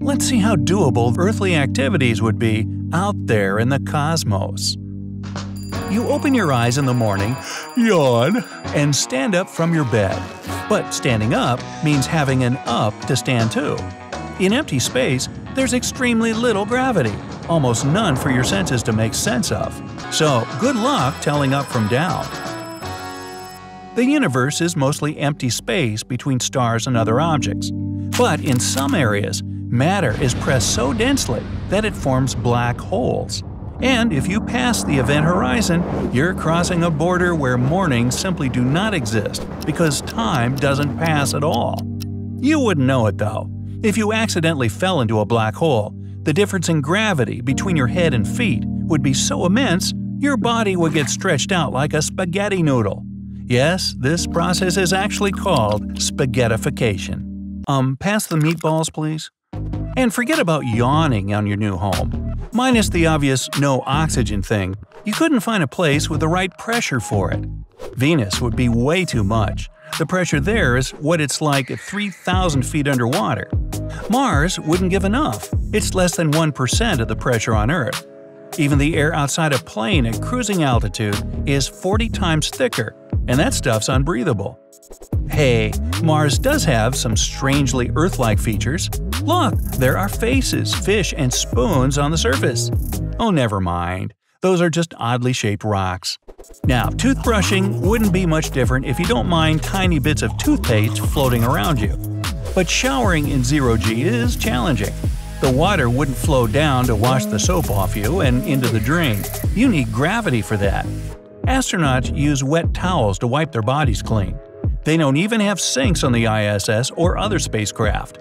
Let's see how doable earthly activities would be out there in the cosmos. You open your eyes in the morning, yawn, and stand up from your bed. But standing up means having an up to stand to. In empty space, there's extremely little gravity, almost none for your senses to make sense of. So, good luck telling up from down. The universe is mostly empty space between stars and other objects. But in some areas, matter is pressed so densely that it forms black holes. And if you pass the event horizon, you're crossing a border where mornings simply do not exist because time doesn't pass at all. You wouldn't know it though. If you accidentally fell into a black hole, the difference in gravity between your head and feet would be so immense your body would get stretched out like a spaghetti noodle. Yes, this process is actually called spaghettification. Um, pass the meatballs, please. And forget about yawning on your new home. Minus the obvious no oxygen thing, you couldn't find a place with the right pressure for it. Venus would be way too much. The pressure there is what it's like at 3,000 feet underwater. Mars wouldn't give enough. It's less than 1% of the pressure on Earth. Even the air outside a plane at cruising altitude is 40 times thicker, and that stuff's unbreathable. Hey, Mars does have some strangely Earth-like features. Look, there are faces, fish, and spoons on the surface. Oh, never mind. Those are just oddly shaped rocks. Now, toothbrushing wouldn't be much different if you don't mind tiny bits of toothpaste floating around you. But showering in zero-G is challenging. The water wouldn't flow down to wash the soap off you and into the drain. You need gravity for that. Astronauts use wet towels to wipe their bodies clean. They don't even have sinks on the ISS or other spacecraft.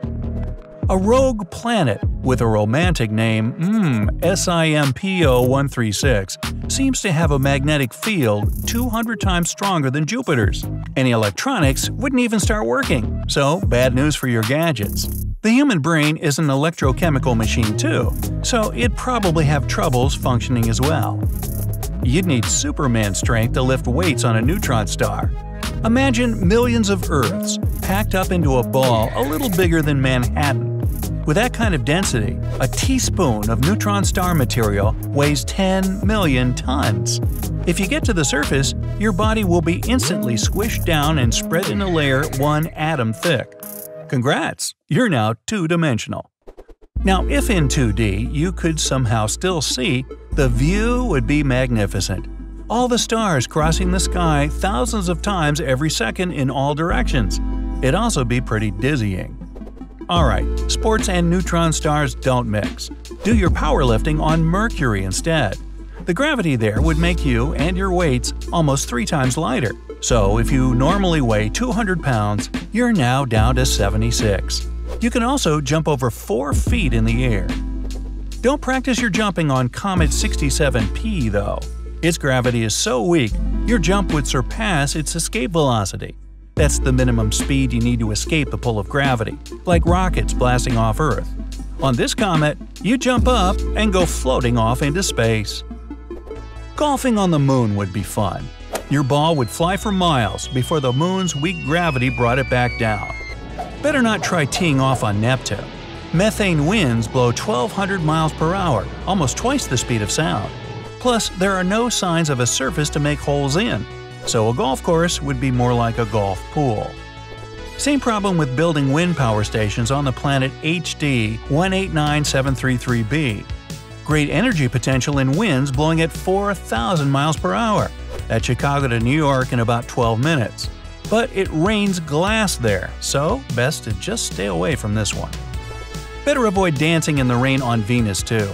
A rogue planet with a romantic name, hmm, SIMP0136, seems to have a magnetic field 200 times stronger than Jupiter's. Any electronics wouldn't even start working, so bad news for your gadgets. The human brain is an electrochemical machine too, so it'd probably have troubles functioning as well. You'd need Superman strength to lift weights on a neutron star, Imagine millions of Earths packed up into a ball a little bigger than Manhattan. With that kind of density, a teaspoon of neutron star material weighs 10 million tons. If you get to the surface, your body will be instantly squished down and spread in a layer one atom thick. Congrats, you're now two-dimensional. Now, if in 2D you could somehow still see, the view would be magnificent all the stars crossing the sky thousands of times every second in all directions. It'd also be pretty dizzying. Alright, sports and neutron stars don't mix. Do your powerlifting on Mercury instead. The gravity there would make you and your weights almost three times lighter. So if you normally weigh 200 pounds, you're now down to 76. You can also jump over 4 feet in the air. Don't practice your jumping on Comet 67P though. Its gravity is so weak, your jump would surpass its escape velocity. That's the minimum speed you need to escape the pull of gravity, like rockets blasting off Earth. On this comet, you jump up and go floating off into space. Golfing on the moon would be fun. Your ball would fly for miles before the moon's weak gravity brought it back down. Better not try teeing off on Neptune. Methane winds blow 1200 miles per hour, almost twice the speed of sound. Plus, there are no signs of a surface to make holes in, so a golf course would be more like a golf pool. Same problem with building wind power stations on the planet HD 189733b. Great energy potential in winds blowing at 4,000 miles per hour. at Chicago to New York in about 12 minutes. But it rains glass there, so best to just stay away from this one. Better avoid dancing in the rain on Venus too.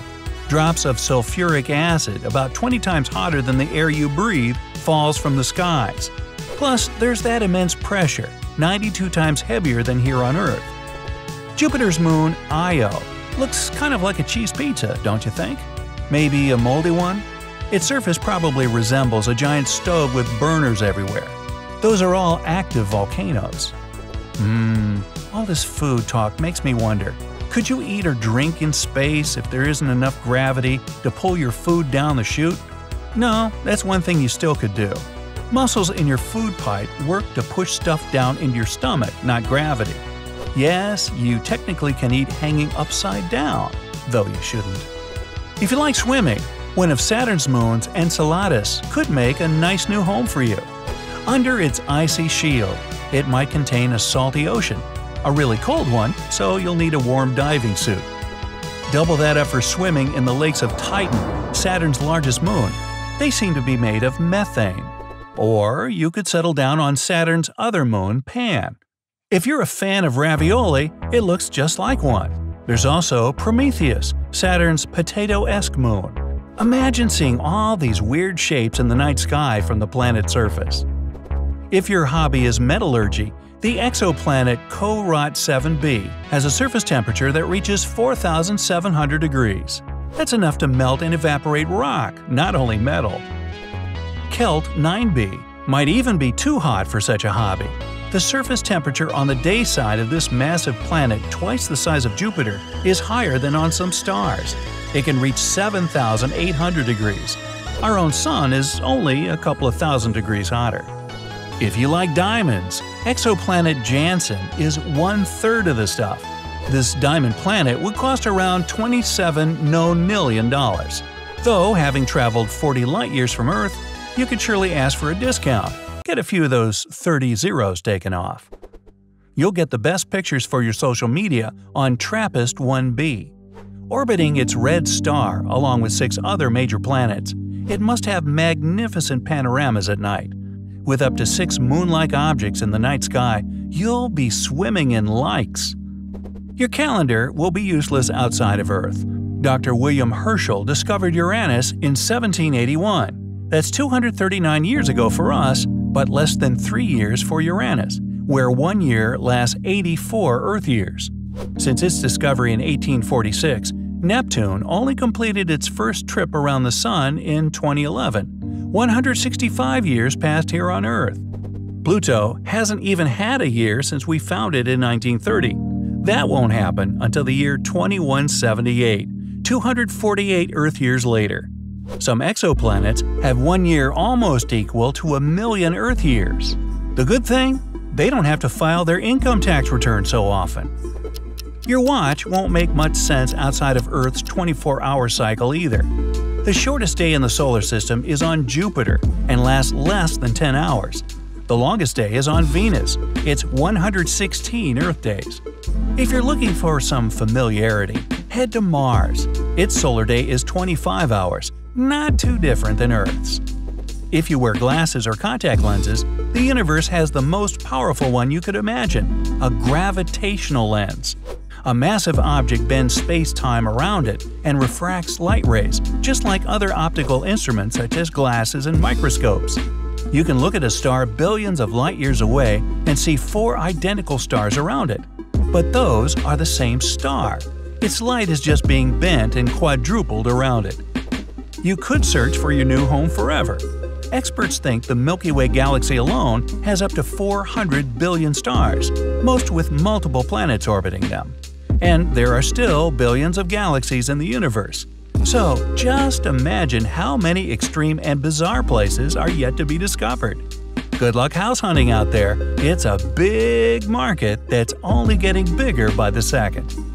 Drops of sulfuric acid, about 20 times hotter than the air you breathe, falls from the skies. Plus, there's that immense pressure, 92 times heavier than here on Earth. Jupiter's moon, Io, looks kind of like a cheese pizza, don't you think? Maybe a moldy one? Its surface probably resembles a giant stove with burners everywhere. Those are all active volcanoes. Mmm, all this food talk makes me wonder could you eat or drink in space if there isn't enough gravity to pull your food down the chute? No, that's one thing you still could do. Muscles in your food pipe work to push stuff down into your stomach, not gravity. Yes, you technically can eat hanging upside down, though you shouldn't. If you like swimming, one of Saturn's moons, Enceladus, could make a nice new home for you. Under its icy shield, it might contain a salty ocean, a really cold one, so you'll need a warm diving suit. Double that up for swimming in the lakes of Titan, Saturn's largest moon. They seem to be made of methane. Or you could settle down on Saturn's other moon, Pan. If you're a fan of ravioli, it looks just like one. There's also Prometheus, Saturn's potato-esque moon. Imagine seeing all these weird shapes in the night sky from the planet's surface. If your hobby is metallurgy, the exoplanet CoRoT-7b has a surface temperature that reaches 4,700 degrees. That's enough to melt and evaporate rock, not only metal. Kelt 9b might even be too hot for such a hobby. The surface temperature on the day side of this massive planet, twice the size of Jupiter, is higher than on some stars. It can reach 7,800 degrees. Our own Sun is only a couple of thousand degrees hotter. If you like diamonds, exoplanet Janssen is one third of the stuff. This diamond planet would cost around 27 nonillion dollars. Though, having traveled 40 light years from Earth, you could surely ask for a discount. Get a few of those 30 zeros taken off. You'll get the best pictures for your social media on TRAPPIST 1b. Orbiting its red star along with six other major planets, it must have magnificent panoramas at night. With up to six moon-like objects in the night sky, you'll be swimming in likes. Your calendar will be useless outside of Earth. Dr. William Herschel discovered Uranus in 1781. That's 239 years ago for us, but less than three years for Uranus, where one year lasts 84 Earth years. Since its discovery in 1846, Neptune only completed its first trip around the Sun in 2011. 165 years passed here on Earth. Pluto hasn't even had a year since we found it in 1930. That won't happen until the year 2178, 248 Earth years later. Some exoplanets have one year almost equal to a million Earth years. The good thing? They don't have to file their income tax return so often. Your watch won't make much sense outside of Earth's 24-hour cycle either. The shortest day in the solar system is on Jupiter and lasts less than 10 hours. The longest day is on Venus. It's 116 Earth days. If you're looking for some familiarity, head to Mars. Its solar day is 25 hours, not too different than Earth's. If you wear glasses or contact lenses, the universe has the most powerful one you could imagine – a gravitational lens. A massive object bends space-time around it and refracts light rays, just like other optical instruments such as glasses and microscopes. You can look at a star billions of light years away and see four identical stars around it. But those are the same star. Its light is just being bent and quadrupled around it. You could search for your new home forever. Experts think the Milky Way galaxy alone has up to 400 billion stars, most with multiple planets orbiting them. And there are still billions of galaxies in the universe. So just imagine how many extreme and bizarre places are yet to be discovered. Good luck house hunting out there. It's a big market that's only getting bigger by the second.